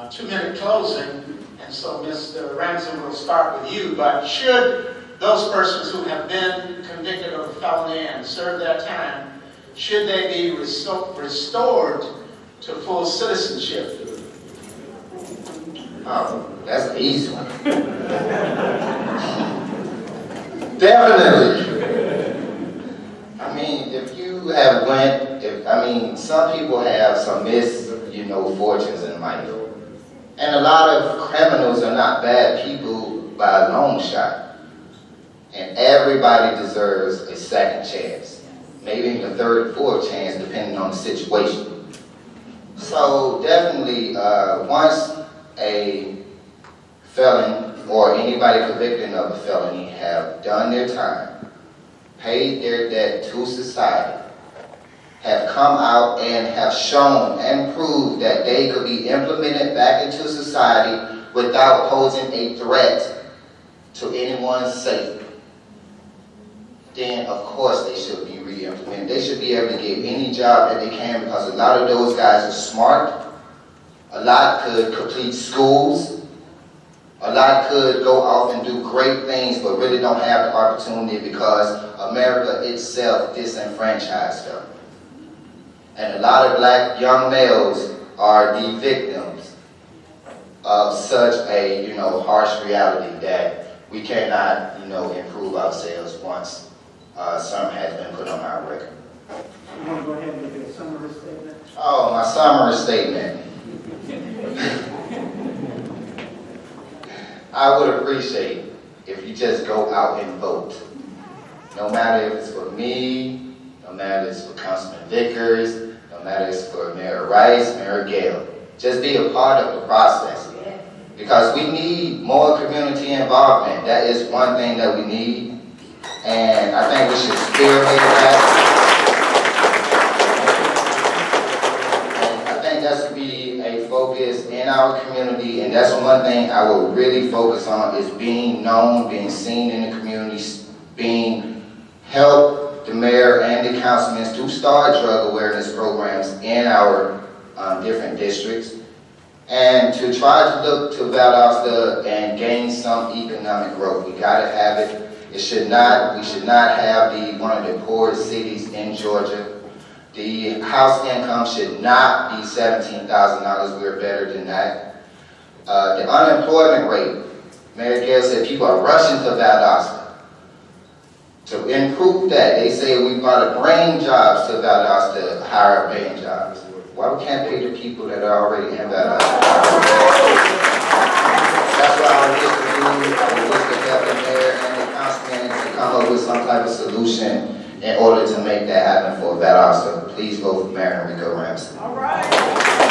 uh, two-minute closing, and so Mr. Ransom will start with you, but should those persons who have been convicted of a felony and served their time, should they be resto- restored to full citizenship? Oh, that's an easy one. Definitely. I mean, if you have went, if, I mean, some people have some mis, you know, fortunes in life. And a lot of criminals are not bad people by a long shot. And everybody deserves a second chance. Maybe even a third, fourth chance, depending on the situation. So definitely, uh, once a felon or anybody convicted of a felony have done their time, paid their debt to society, have come out and have shown and proved that they could be implemented back into society without posing a threat to anyone's safety, then of course they should be re-implemented. They should be able to get any job that they can because a lot of those guys are smart. A lot could complete schools. A lot could go off and do great things but really don't have the opportunity because America itself disenfranchised them. And a lot of black young males are the victims of such a, you know, harsh reality that we cannot, you know, improve ourselves once uh, some has been put on our record. You want to go ahead and make a summary statement? Oh, my summary statement. I would appreciate if you just go out and vote. No matter if it's for me, no matter if it's for Councilman Vickers, matter if it's for Mayor Rice, Mayor Gayle. Just be a part of the process. Because we need more community involvement. That is one thing that we need. And I think we should spearhead that. And I think that's to be a focus in our community, and that's one thing I will really focus on is being known, being seen in the community, being help the mayor and the to start drug awareness programs in our um, different districts, and to try to look to Valdosta and gain some economic growth. We gotta have it. It should not, we should not have the, one of the poorest cities in Georgia. The house income should not be seventeen thousand dollars, we're better than that. Uh, the unemployment rate, Mayor Gayle said people are rushing to Valdosta. To improve that, they say we've got to bring jobs to Valdosta, higher paying jobs. Why we can't pay the people that are already in Valdosta? That's what I wish to do, I wish to the mayor and the councilman to come up with some type of solution in order to make that happen for Valdosta. Please vote for Mayor Enrico Ransom. All right.